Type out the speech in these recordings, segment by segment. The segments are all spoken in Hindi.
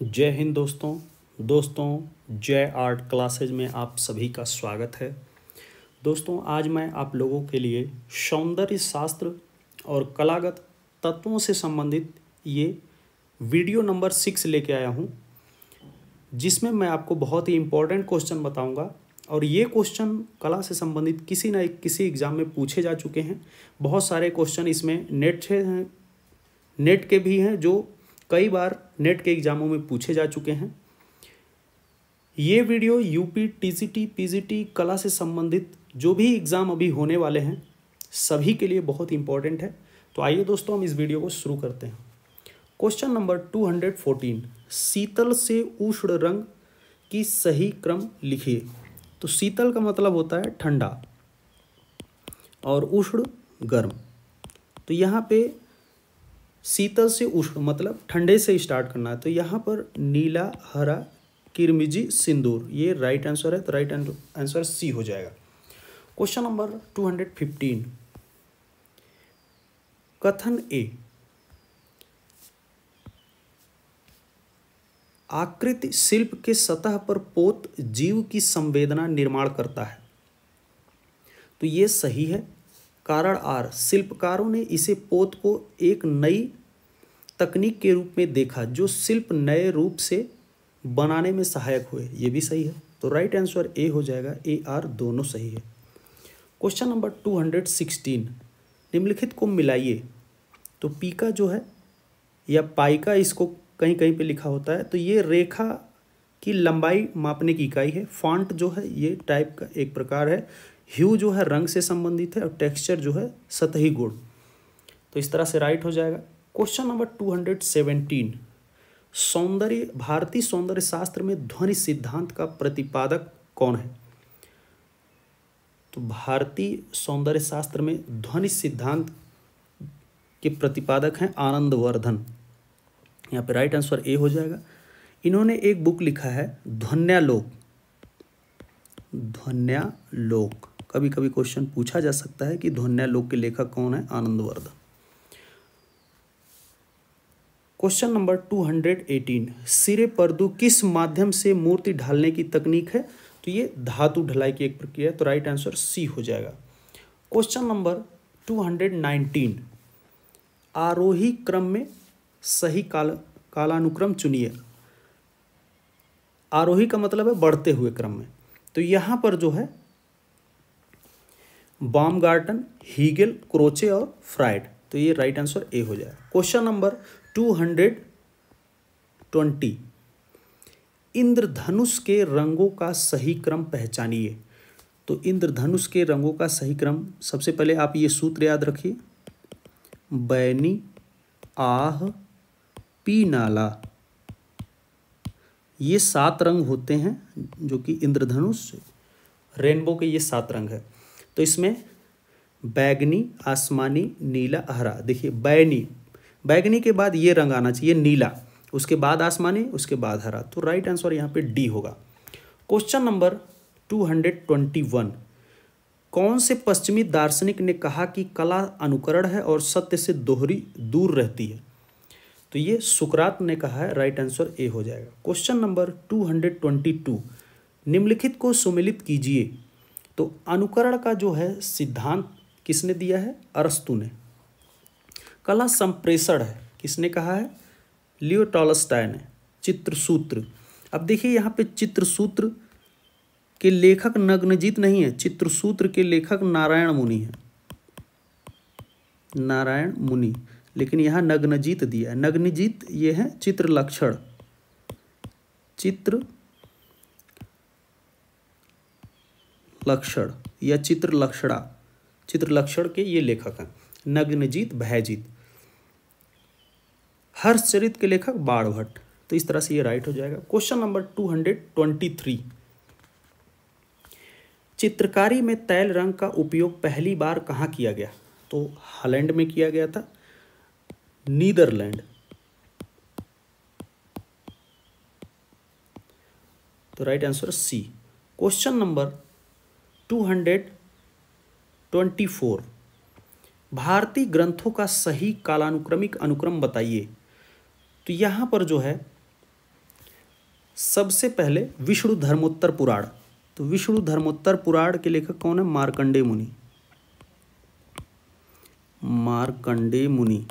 जय हिंद दोस्तों। दोस्तों, जय आर्ट क्लासेज में आप सभी का स्वागत है। दोस्तों, आज मैं आप लोगों के लिए सौंदर्य शास्त्र और कलागत तत्वों से संबंधित ये वीडियो नंबर सिक्स लेके आया हूँ, जिसमें मैं आपको बहुत ही इम्पोर्टेंट क्वेश्चन बताऊँगा और ये क्वेश्चन कला से संबंधित किसी न किसी एग्ज़ाम में पूछे जा चुके हैं। बहुत सारे क्वेश्चन इसमें नेट से हैं नेट के भी हैं, जो कई बार नेट के एग्ज़ामों में पूछे जा चुके हैं। ये वीडियो यूपी, टीसीटी, पीजीटी, कला से संबंधित जो भी एग्ज़ाम अभी होने वाले हैं, सभी के लिए बहुत इंपॉर्टेंट है। तो आइए दोस्तों, हम इस वीडियो को शुरू करते हैं। Question number two hundred fourteen, शीतल से उष्ण रंग की सही क्रम लिखिए। तो शीतल का मतलब होता है ठंडा और उष्ण गर्म। तो यहाँ पे शीतल से उष्ण मतलब ठंडे से स्टार्ट करना है। तो यहाँ पर नीला, हरा, किरमिजी, सिंदूर, ये राइट आंसर है तो राइट आंसर सी हो जाएगा। Question number two hundred fifteen कथन ए आकृति शिल्प के सतह पर पोत जीव की संवेदना निर्माण करता है। तो ये सही है कारण आर। शिल्पकारों ने इसे पोत को एक नई तकनीक के रूप में देखा, जो शिल्प नए रूप से बनाने में सहायक हुए। ये भी सही है। तो राइट आंसर ए हो जाएगा। ए आर दोनों सही है। Question number two hundred sixteen निम्नलिखित को मिलाइए। तो पीका जो है, या पाइका इसको कहीं कहीं पे लिखा होता है तो ये रेखा की लंबाई मापने की इकाई है। फॉन्ट जो है, ये टाइप का एक प्रकार है। ह्यू जो है रंग से संबंधित है और टेक्सचर जो है सतही गुण। तो इस तरह से राइट हो जाएगा। Question number two hundred seventeen सौंदर्य, भारतीय सौंदर्य शास्त्र में ध्वनि सिद्धांत का प्रतिपादक कौन है? तो भारतीय सौंदर्य शास्त्र में ध्वनि सिद्धांत के प्रतिपादक हैं आनंदवर्धन। यहाँ पे राइट आंसर ए हो जाएगा। इन्होंने एक बुक लिखा है, ध्वन्यालोक। ध्वन्यालोक। कभी कभी क्वेश्चन पूछा जा सकता है कि ध्वन्यालोक के लेखक कौन है? Anandavardhana. Question number two hundred eighteen. सिरे परदू किस माध्यम से मूर्ति ढालने की तकनीक है? तो ये धातु ढलाई की एक प्रक्रिया है तो राइट आंसर सी हो जाएगा। Question number two hundred nineteen. आरोही क्रम में सही काल, कालानुक्रम चुनिए। आरोही का मतलब है बढ़ते हुए क्रम में। तो यहाँ पर जो है बॉम गार्टन हीगल क्रोचे और फ्राइड तो ये राइट आंसर ए हो जाए question number two hundred twenty इंद्रधनुष के रंगों का सही क्रम पहचानिए. तो इंद्रधनुष के रंगों का सही क्रम, सबसे पहले आप ये सूत्र याद रखिए. बैनी, आह पी नाला ये सात रंग होते हैं जो कि इंद्रधनुष, रेनबो के ये सात रंग है। तो इसमें बैगनी, आसमानी, नीला, हरा। देखिए बैनी बैगनी के बाद ये रंग आना चाहिए नीला। उसके बाद आसमानी, उसके बाद हरा। तो राइट आंसर यहाँ पे डी होगा। Question number two hundred twenty one कौन से पश्चिमी दार्शनिक ने कहा कि कला अनुकरण है और सत्य से दोहरी दूर रहती है? तो ये सुकरात ने कहा है राइट आंसर ए हो जाएगा। Question number two hundred twenty two निम्नलिखित को सुमिलित कीजिए। तो अनुकरण का जो है सिद्धांत किसने दिया है? अरस्तु ने। कला संप्रेषण है, किसने कहा है? लियो ने, चित्रसूत्र। अब देखिए यहाँ पे चित्रसूत्र के लेखक नग्नजीत नहीं है, चित्रसूत्र के लेखक नारायण मुनि है। नारायण मुनि, लेकिन यहाँ नग्नजीत दिया है। नग्नजीत ये है चित्र लक्षण चित्र लक्षण या चित्र लक्षणा चित्र लक्षण के ये लेखक हैं। नग्नजीत भयजीत। हर्षचरित के लेखक बाण भट्ट तो इस तरह से ये राइट हो जाएगा। Question number two hundred twenty three चित्रकारी में तैल रंग का उपयोग पहली बार कहाँ किया गया? तो हॉलैंड में किया गया था। नीदरलैंड। तो right answer C question number two hundred twenty four भारतीय ग्रंथों का सही कालानुक्रमिक अनुक्रम बताइए। तो यहाँ पर जो है, सबसे पहले विष्णु धर्मोत्तर पुराण। तो विष्णु धर्मोत्तर पुराण के लेखक कौन है? मार्कंडे मुनि। मार्कंडे मुनि।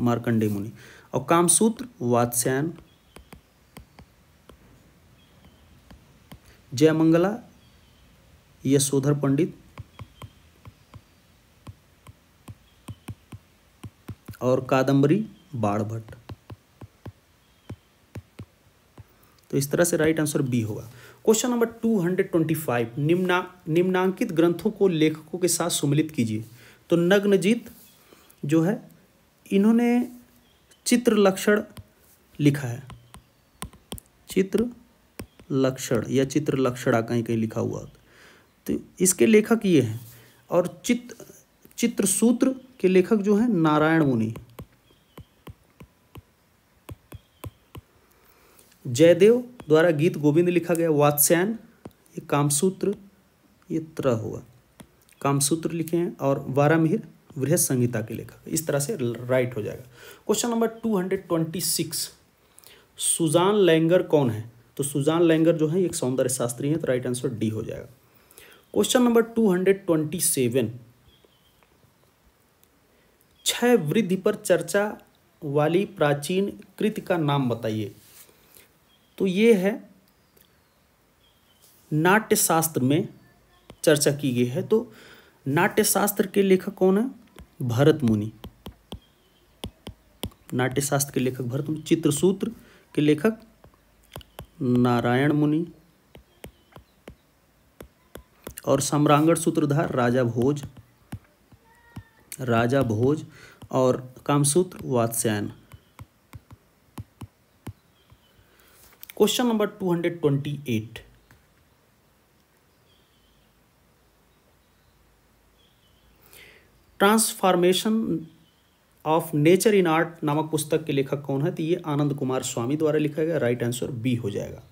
मार्कंडे मुनि। और कामसूत्र, वात्स्यायन जयमंगला, यशोधर पंडित और कादम्बरी बाढ़ भट्ट तो इस तरह से राइट आंसर बी होगा। Question number two hundred twenty five निम्ना, निम्नांकित ग्रंथों को लेखकों के साथ सुमिलित कीजिए। तो नग्नजीत जो है, इन्होंने चित्र लक्षण लिखा है। चित्र लक्षण या चित्र लक्षणा कहीं कहीं लिखा हुआ तो इसके लेखक ये हैं और चित्र चित्र सूत्र के लेखक जो हैं नारायण मुनि। जयदेव द्वारा गीत गोविंद लिखा गया वात्स्यायन ये कामसूत्र, ये त्र हुआ कामसूत्र लिखे हैं और वारामिहिर वृहद संहिता के लेखक। इस तरह से राइट हो जाएगा। Question number two hundred twenty six, Susanne Langer कौन है? तो सुजान लैंगर जो है, एक सौंदर्य शास्त्री है तो राइट आंसर डी हो जाएगा। Question number two hundred twenty seven छह वृद्धि पर चर्चा वाली प्राचीन कृति का नाम बताइए। तो ये है नाट्य शास्त्र में चर्चा की गई है। तो नाट्य शास्त्र के लेखक कौन है? भरत मुनि। नाट्यशास्त्र के लेखक भरत मुनि। चित्रसूत्र के लेखक नारायण मुनि और सम्रांगण सूत्रधार राजा भोज राजा भोज और Kamasutra Vatsyayana. Question number two hundred twenty eight transformation of nature in art नामक पुस्तक के लेखक कौन है? तो ये आनंद कुमार स्वामी द्वारा लिखा गया, राइट आंसर बी हो जाएगा।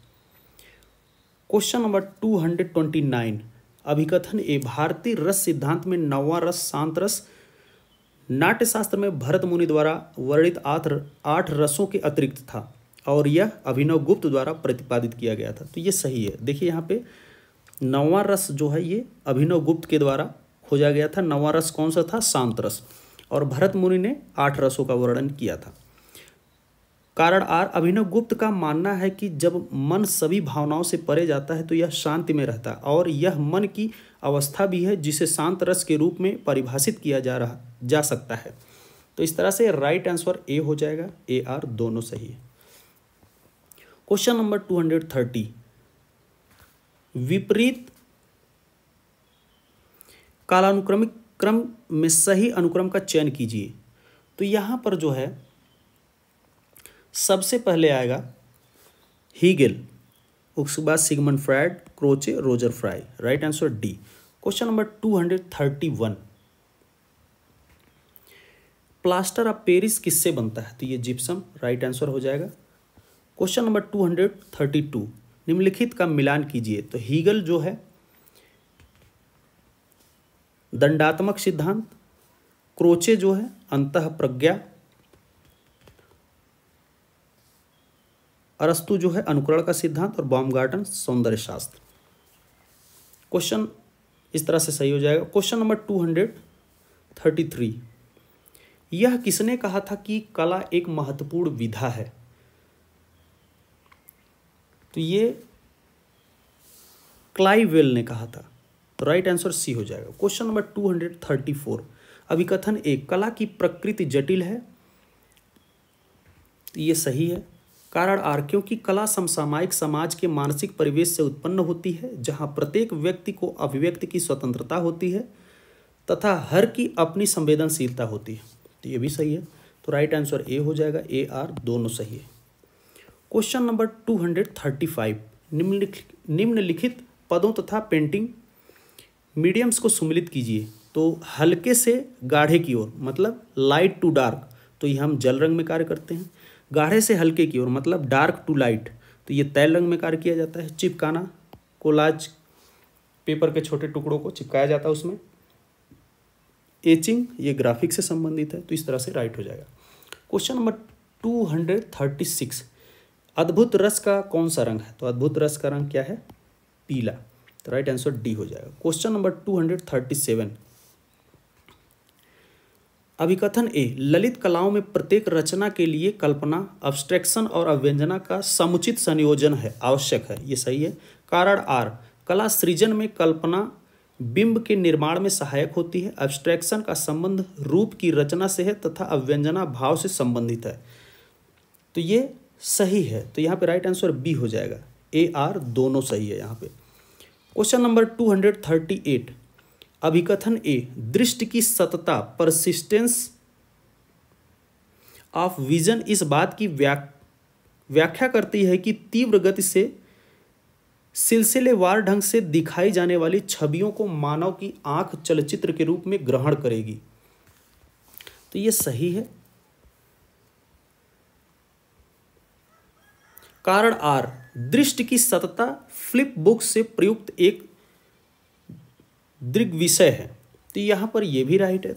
Question number two hundred twenty nine. अभिकथन, A भारतीय रस सिद्धांत में नवा रस, शांत रस, नाट्यशास्त्र में भरत मुनि द्वारा वर्णित आठ आठ रसों के अतिरिक्त था और यह अभिनव गुप्त द्वारा प्रतिपादित किया गया था। तो ये सही है। देखिए यहाँ पे नवा रस जो है ये अभिनव गुप्त के द्वारा खोजा गया था। नवा रस कौन सा था? शांत रस। और भरत मुनि ने आठ रसों का वर्णन किया था। कारण आर, अभिनव गुप्त का मानना है कि जब मन सभी भावनाओं से परे जाता है तो यह शांति में रहता और यह मन की अवस्था भी है जिसे शांत रस के रूप में परिभाषित किया जा रहा, जा सकता है। तो इस तरह से राइट आंसर ए हो जाएगा। ए आर दोनों सही है। Question number two hundred thirty विपरीत कालानुक्रमिक क्रम में सही अनुक्रम का चयन कीजिए। तो यहाँ पर जो है, सबसे पहले आएगा हीगेल उसके बाद Sigmund Freud Croce Roger Fry right answer D question number two hundred thirty one plaster of Paris किससे बनता है? तो ये जिप्सम राइट आंसर हो जाएगा। Question number two hundred thirty two निम्नलिखित का मिलान कीजिए। तो हीगल जो है दंडात्मक सिद्धांत, क्रोचे जो है अंत प्रज्ञा अरस्तु जो है, अनुकरण का सिद्धांत और बॉम गार्डन सौंदर्य शास्त्र क्वेश्चन इस तरह से सही हो जाएगा। Question number two hundred thirty three यह किसने कहा था कि कला एक महत्वपूर्ण विधा है? तो ये क्लाइवेल ने कहा था। तो राइट आंसर सी हो जाएगा। Question number two hundred thirty four अभिकथन एक, कला की प्रकृति जटिल है। ये सही है। कारण आर क्योंकि कला समसामायिक समाज के मानसिक परिवेश से उत्पन्न होती है, जहाँ प्रत्येक व्यक्ति को अभिव्यक्ति की स्वतंत्रता होती है, तथा हर की अपनी संवेदनशीलता होती है। तो ये भी सही है। तो राइट आंसर ए हो जाएगा। ए आर दोनों सही है। Question number two hundred thirty five निम्नलिखित निम्नलिखित पदों तथा पेंटिंग मीडियम्स को सुमिलित कीजिए। तो हल्के से गाढ़े की ओर मतलब लाइट टू डार्क तो ये हम जल रंग में कार्य करते हैं। गाढ़े से हल्के की ओर मतलब डार्क टू लाइट तो ये तैल रंग में कार्य किया जाता है। चिपकाना, कोलाज पेपर के छोटे टुकड़ों को चिपकाया जाता है उसमें। एचिंग, ये ग्राफिक से संबंधित है तो इस तरह से राइट हो जाएगा। Question number two hundred thirty six अद्भुत रस का कौन सा रंग है? तो अद्भुत रस का रंग क्या है? पीला। तो राइट आंसर डी हो जाएगा। Question number two hundred thirty seven अभिकथन A ललित कलाओं में प्रत्येक रचना के लिए कल्पना अब्स्ट्रैक्शन और अव्यंजना का समुचित संयोजन है, आवश्यक है। ये सही है। कारण आर कला सृजन में कल्पना, बिंब के निर्माण में सहायक होती है। अब्स्ट्रैक्शन का संबंध रूप की रचना से है तथा अव्यंजना भाव से संबंधित है। तो ये सही है। तो यहाँ पे राइट आंसर बी हो जाएगा। ए आर दोनों सही है यहाँ पे। Question number two hundred thirty eight अभिकथन A दृष्टि की सतता परसिस्टेंस ऑफ़ विजन इस बात की व्या, व्याख्या करती है कि तीव्र गति से सिलसिलेवार ढंग से दिखाई जाने वाली छवियों को मानव की आँख चलचित्र के रूप में ग्रहण करेगी। तो ये सही है। कारण आर, दृष्टि की सतता फ्लिप बुक से प्रयुक्त एक दृग विषय है। तो यहाँ पर यह भी राइट है।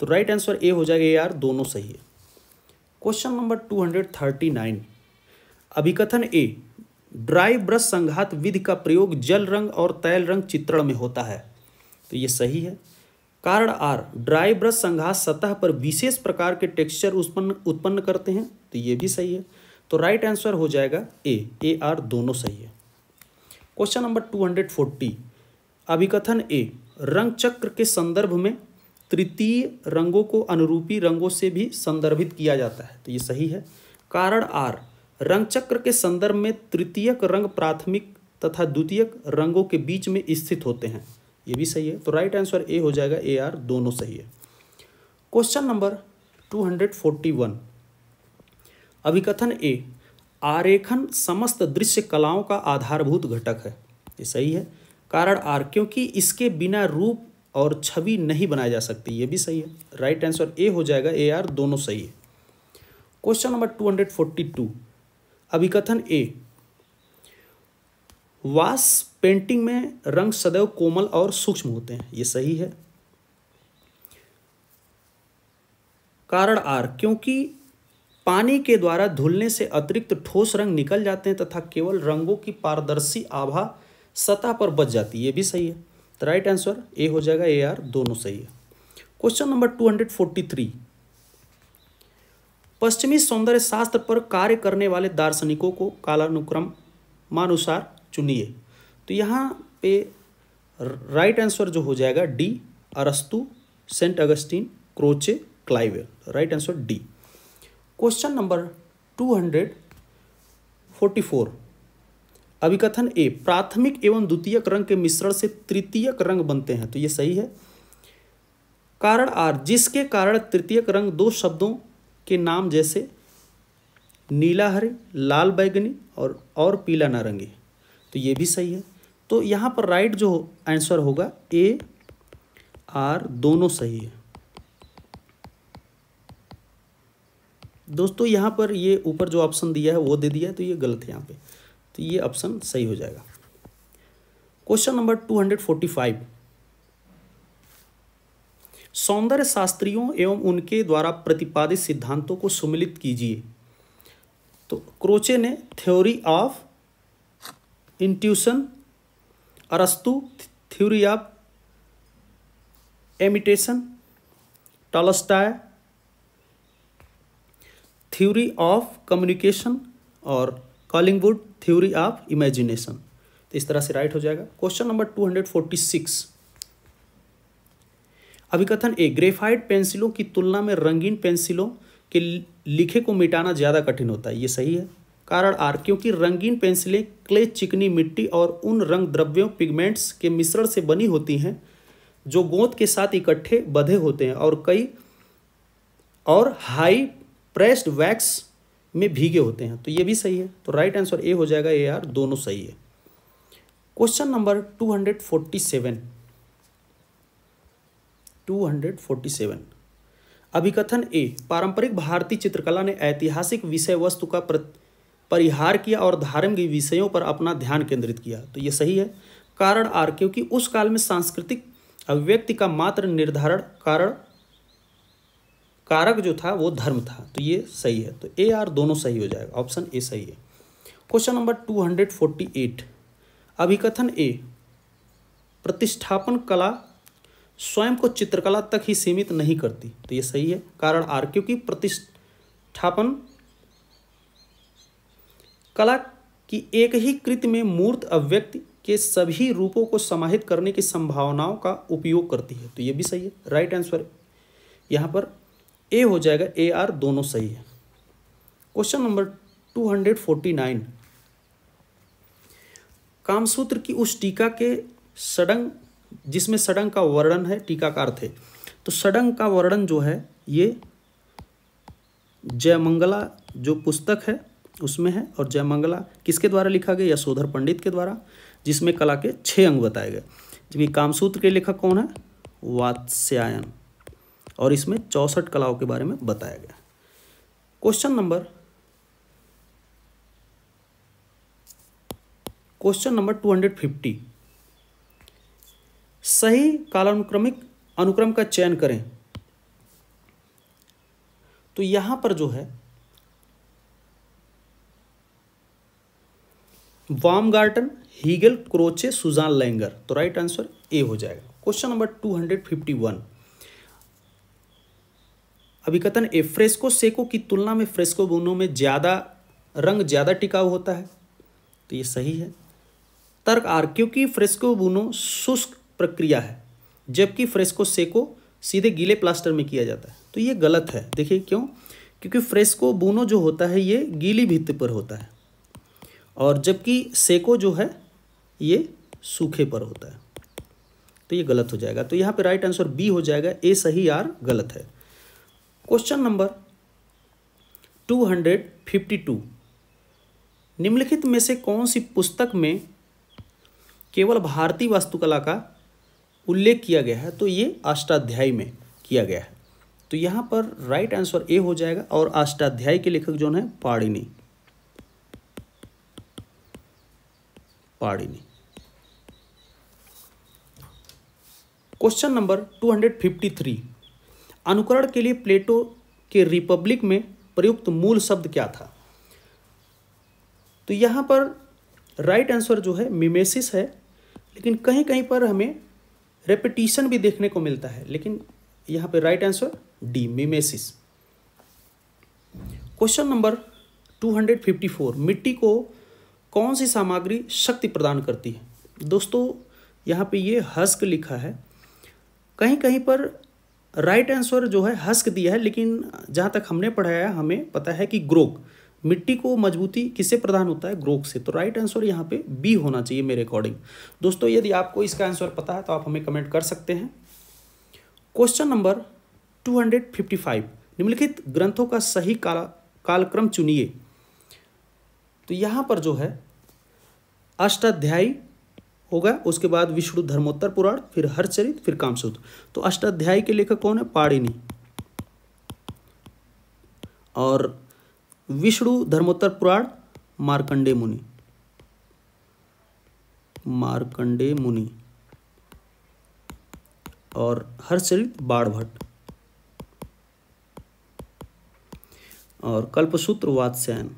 तो राइट आंसर ए हो जाएगा यार, दोनों सही है। Question number two hundred thirty nine अभिकथन A dry brush संघात विधि का प्रयोग जल रंग और तैल रंग चित्रण में होता है। तो ये सही है। कारण आर ड्राई ब्रश संघात सतह पर विशेष प्रकार के टेक्सचर उत्पन्न उत्पन्न करते हैं। तो ये भी सही है। तो राइट आंसर हो जाएगा ए ए आर दोनों सही है। Question number two hundred forty अभिकथन A रंग चक्र के संदर्भ में तृतीय रंगों को अनुरूपी रंगों से भी संदर्भित किया जाता है। तो ये सही है। कारण आर रंग चक्र के संदर्भ में तृतीयक रंग प्राथमिक तथा द्वितीयक रंगों के बीच में स्थित होते हैं। ये भी सही है। तो राइट आंसर ए हो जाएगा। ए आर दोनों सही है। Question number two hundred forty one अभिकथन A, आरेखन समस्त दृश्य कलाओं का आधारभूत घटक है। ये सही है। कारण आर, क्योंकि इसके बिना रूप और छवि नहीं बनाई जा सकती, ये भी सही है। राइट आंसर ए हो जाएगा ए आर दोनों सही है। Question number two hundred forty two अभिकथन A wash painting में रंग सदैव कोमल और सूक्ष्म होते हैं, ये सही है। कारण आर, क्योंकि पानी के द्वारा धुलने से अतिरिक्त ठोस रंग निकल जाते हैं तथा केवल रंगों की पारदर्शी आभा सतह पर बच जाती है। ये भी सही है। तो राइट आंसर ए हो जाएगा ए आर दोनों सही है। Question number two hundred forty three पश्चिमी सौंदर्य शास्त्र पर कार्य करने वाले दार्शनिकों को कालानुक्रम मानुसार चुनिए। तो यहाँ पे राइट आंसर जो हो जाएगा डी अरस्तु, Saint Augustine, Croce, Clive Bell. Right answer D question number two hundred forty four. अभिकथन A, प्राथमिक एवं द्वितीयक रंग के मिश्रण से तृतीयक रंग बनते हैं। तो ये सही है। कारण आर, जिसके कारण तृतीयक रंग दो शब्दों के नाम जैसे नीला हरे लाल बैगनी और और पीला नारंगी। तो ये भी सही है। तो यहाँ पर राइट जो आंसर होगा ए आर दोनों सही है। दोस्तों, यहाँ पर ये ऊपर जो ऑप्शन दिया है, वो दे दिया है तो ये गलत है यहाँ पे। तो ये ऑप्शन सही हो जाएगा। Question number two hundred forty five सौंदर्य शास्त्रियों एवं उनके द्वारा प्रतिपादित सिद्धांतों को सुमिलित कीजिए। तो क्रोचे ने थ्योरी ऑफ़ इंट्यूशन अरस्तु theory of imitation Tolstoy theory of communication और कॉलिंगवुड थ्योरी ऑफ़ इमेजिनेशन तो इस तरह से राइट हो जाएगा। Question number two hundred forty six अभिकथन, A graphite पेंसिलों की तुलना में रंगीन पेंसिलों के लिखे को मिटाना ज़्यादा कठिन होता है। ये सही है। कारण, आर, क्योंकि रंगीन पेंसिलें क्ले, चिकनी मिट्टी और उन रंग द्रव्यों पिगमेंट्स के मिश्रण से बनी होती हैं, जो गोंद के साथ इकट्ठे बधे होते हैं और कई और हाई प्रेस्ड वैक्स में भीगे होते हैं तो ये भी सही है। तो राइट आंसर ए हो जाएगा ए आर दोनों सही है। Question number two hundred forty seven two hundred forty seven अभिकथन A पारंपरिक भारतीय चित्रकला ने ऐतिहासिक विषय वस्तु का परिहार किया और धार्मिक विषयों पर अपना ध्यान केंद्रित किया। तो ये सही है। कारण आर क्योंकि उस काल में सांस्कृतिक अभिव्यक्ति का मात्र निर्धारण कारण कारक जो था, वो धर्म था। तो ये सही है। तो ए आर दोनों सही हो जाएगा। ऑप्शन ए सही है। Question number two hundred forty eight अभिकथन A प्रतिष्ठापन कला स्वयं को चित्रकला तक ही सीमित नहीं करती। तो ये सही है। कारण आर क्योंकि प्रतिष्ठापन कला की एक ही कृति में मूर्त अव्यक्ति के सभी रूपों को समाहित करने की संभावनाओं का उपयोग करती है। तो ये भी सही है। राइट आंसर यहाँ पर ए हो जाएगा ए आर दोनों सही है। Question number two hundred forty nine Kamasutra की उस टीका के सडंग, जिसमें सडंग का वर्णन है टीका का अर्थ है तो सडंग का वर्णन जो है, ये जयमंगला जो पुस्तक है, उसमें है, और जयमंगला किसके द्वारा लिखा गया? यशोधर पंडित के द्वारा, जिसमें कला के छः अंग बताए गए। जबकि कामसूत्र के लेखक कौन है? वात्स्यायन। और इसमें चौसठ कलाओं के बारे में बताया गया। Question number question number two hundred fifty सही कालानुक्रमिक अनुक्रम का चयन करें। तो यहाँ पर जो है Baumgarten Hegel, Croce, Susanne, Langer. तो राइट आंसर ए हो जाएगा। Question number two hundred fifty one अभिकथन A fresco secco की तुलना में फ्रेस्को बुनों में ज़्यादा रंग ज़्यादा टिकाऊ होता है। तो ये सही है। तर्क आर, क्योंकि फ्रेस्को बुनो शुष्क प्रक्रिया है, जबकि फ्रेस्को सेको सीधे गीले प्लास्टर में किया जाता है। तो ये गलत है। देखिए क्यों? क्योंकि फ्रेस्को बुनो जो होता है, ये गीली भित्ति पर होता है, और जबकि सेको जो है, ये सूखे पर होता है। तो ये गलत हो जाएगा। तो यहाँ पे राइट आंसर बी हो जाएगा। ए सही आर गलत है। Question number two hundred fifty two. निम्नलिखित में से कौन सी पुस्तक में केवल भारतीय वास्तुकला का उल्लेख किया गया है? तो ये अष्टाध्यायी में किया गया है। तो यहाँ पर राइट आंसर ए हो जाएगा और अष्टाध्यायी के लेखक जो है, पाड़िनी। पाड़िनी। क्वेश्चन नंबर 253 अनुकरण के लिए प्लेटो के रिपब्लिक में प्रयुक्त मूल शब्द क्या था? तो यहाँ पर राइट आंसर जो है मिमेसिस है, लेकिन कहीं कहीं पर हमें रेपिटिशन भी देखने को मिलता है, लेकिन यहाँ पे right answer D mimesis question number 254 मिट्टी को कौन सी सामग्री शक्ति प्रदान करती है? दोस्तों, यहाँ पे ये हस्क लिखा है। कहीं कहीं पर राइट आंसर जो है हस्क दिया है, लेकिन जहाँ तक हमने पढ़ाया हमें पता है कि ग्रोक मिट्टी को मजबूती किससे प्रदान होता है? ग्रोक से। तो राइट आंसर यहाँ पे बी होना चाहिए मेरे अकॉर्डिंग दोस्तों, यदि आपको इसका आंसर पता है तो आप हमें कमेंट कर सकते हैं। Question number two hundred fifty five निम्नलिखित ग्रंथों का सही काल, कालक्रम चुनिए। तो यहाँ पर जो है, अष्टाध्यायी होगा उसके बाद विष्णु धर्मोत्तर पुराण, फिर हरचरित, फिर कामसूत्र तो अष्टाध्यायी के लेखक कौन है? पाड़िनी और विष्णु धर्मोत्तर पुराण, मार्कंडे मुनि। मार्कंडे मुनि। और हर्षचरित बाढ़ और कल्पसूत्र वात्स्यायन।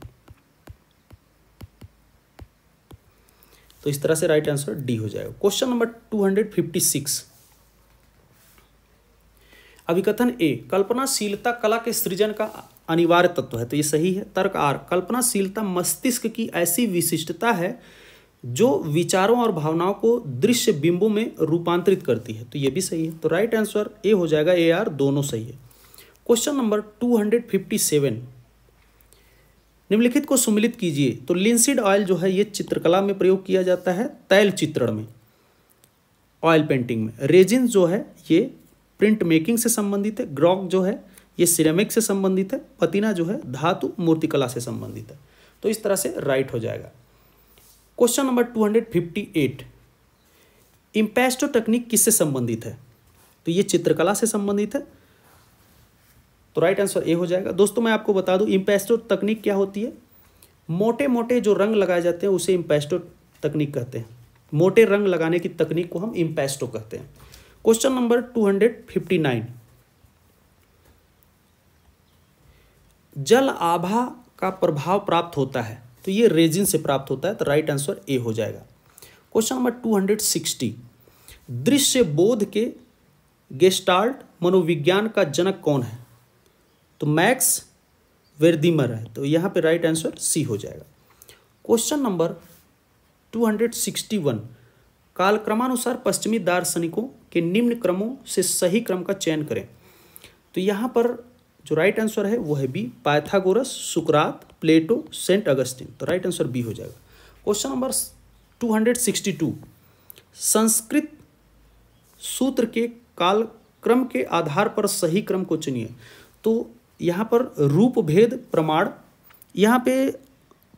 तो इस तरह से राइट आंसर डी हो जाएगा। Question number two hundred fifty six अभिकथन A कल्पनाशीलता कला के सृजन का अनिवार्य तत्व है तो ये सही है। तर्क आर कल्पनाशीलता मस्तिष्क की ऐसी विशिष्टता है जो विचारों और भावनाओं को दृश्य बिंबों में रूपांतरित करती है तो ये भी सही है। तो राइट आंसर ए हो जाएगा ए आर दोनों सही है। Question number two hundred fifty seven निम्नलिखित को सुमिलित कीजिए। तो लिंसिड ऑयल जो है, ये चित्रकला में प्रयोग किया जाता है, तैल चित्रण में ऑयल पेंटिंग में। रेजिन जो है, ये प्रिंट मेकिंग से संबंधित है ग्रॉक जो है, ये सिरेमिक से संबंधित है, पतिना जो है, धातु मूर्तिकला से संबंधित है। तो इस तरह से राइट हो जाएगा। Question number two hundred fifty eight impasto technique किससे संबंधित है? तो ये चित्रकला से संबंधित है तो राइट आंसर ए हो जाएगा। दोस्तों, मैं आपको बता दूँ इम्पेस्टो तकनीक क्या होती है? मोटे मोटे जो रंग लगाए जाते हैं, उसे इम्पेस्टो तकनीक कहते हैं। मोटे रंग लगाने की तकनीक को हम इम्पेस्टो कहते हैं। Question number two hundred fifty nine जल आभा का प्रभाव प्राप्त होता है तो ये रेजिन से प्राप्त होता है तो राइट आंसर ए हो जाएगा। Question number two hundred sixty दृश्य बोध के गेस्टाल्ट मनोविज्ञान का जनक कौन है? तो मैक्स वेरदीमर है तो यहाँ पे राइट आंसर सी हो जाएगा। Question number two hundred sixty one कालक्रमानुसार पश्चिमी दार्शनिकों के निम्न क्रमों से सही क्रम का चयन करें। तो यहाँ पर जो राइट आंसर है, वो है बी पाइथागोरस, सुकरात, प्लेटो, सेंट अगस्टिन। तो राइट आंसर बी हो जाएगा। Question number two hundred sixty two Sanskrit सूत्र के काल क्रम के आधार पर सही क्रम को चुनिए। तो यहाँ पर रूप भेद प्रमाण, यहाँ पे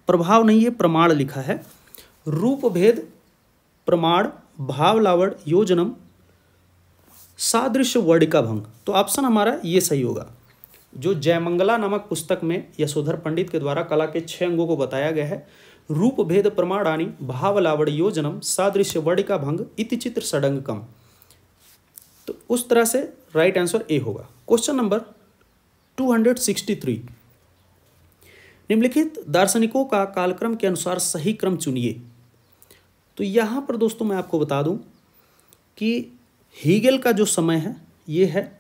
प्रभाव नहीं है, प्रमाण लिखा है। रूप भेद, प्रमाण, भाव भावलावड़ योजनम, सादृश्य वर्ड का भंग। तो ऑप्शन हमारा ये सही होगा। जो जयमंगला नामक पुस्तक में यशोधर पंडित के द्वारा कला के छह अंगों को बताया गया है, रूप भेद प्रमाणानी भावलावड़ योजनम, सादृश्य वर्ड का भंग, इति चित्र सडंग कम तो उस तरह से राइट आंसर ए होगा। क्वेश्चन नंबर 263 निम्नलिखित दार्शनिकों का कालक्रम के अनुसार सही क्रम चुनिए। तो यहाँ पर दोस्तों मैं आपको बता दूँ कि हीगेल का जो समय है, ये है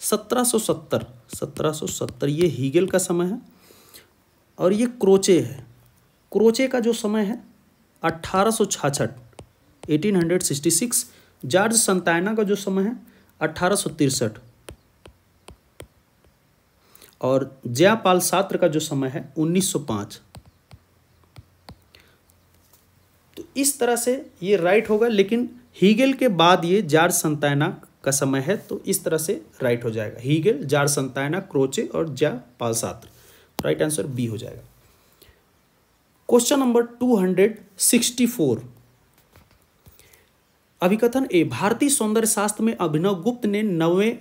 1770 1770 ये हीगेल का समय है और ये क्रोचे है। क्रोचे का जो समय है अट्ठारह सौ छाछठ, eighteen hundred sixty six. George Santayana का जो समय है अट्ठारह और जयापाल सात्र का जो समय है 1905 तो इस तरह से ये राइट होगा, लेकिन हीगेल के बाद ये जार संतायना का समय है तो इस तरह से राइट हो जाएगा। हीगेल, जार संतायना, क्रोचे और Jean Paul Sartre. Right answer B हो जाएगा। Question number two hundred sixty four. अभिकथन, A भारतीय सौंदर्य शास्त्र में अभिनव गुप्त ने नवे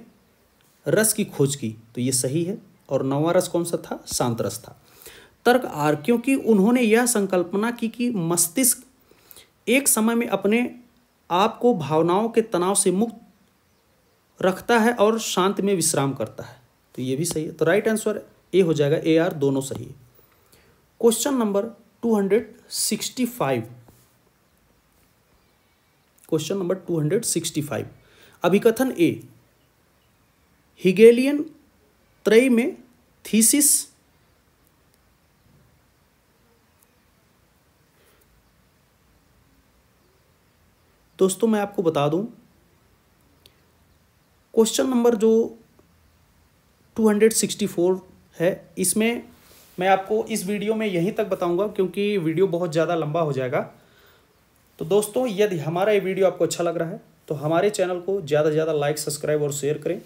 रस की खोज की। तो ये सही है। और नवा रस कौन सा था? शांत रस था। तर्क आर, क्योंकि उन्होंने यह संकल्पना की कि मस्तिष्क एक समय में अपने आप को भावनाओं के तनाव से मुक्त रखता है और शांत में विश्राम करता है। तो ये भी सही है। तो राइट आंसर ए हो जाएगा। ए आर दोनों सही है। Question number two hundred sixty five question number two hundred sixty five अभिकथन A Hegelian त्रय में थीसिस, दोस्तों मैं आपको बता दूँ, क्वेश्चन नंबर जो 264 है, इसमें मैं आपको इस वीडियो में यहीं तक बताऊँगा क्योंकि वीडियो बहुत ज़्यादा लंबा हो जाएगा। तो दोस्तों, यदि हमारा ये वीडियो आपको अच्छा लग रहा है तो हमारे चैनल को ज़्यादा से ज़्यादा लाइक, सब्सक्राइब और शेयर करें।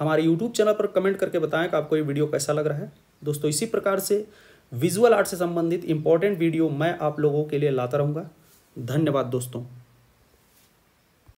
हमारे यूट्यूब चैनल पर कमेंट करके बताएँ कि आपको ये वीडियो कैसा लग रहा है। दोस्तों, इसी प्रकार से विजुअल आर्ट से संबंधित इंपॉर्टेंट वीडियो मैं आप लोगों के लिए लाता रहूँगा। धन्यवाद दोस्तों।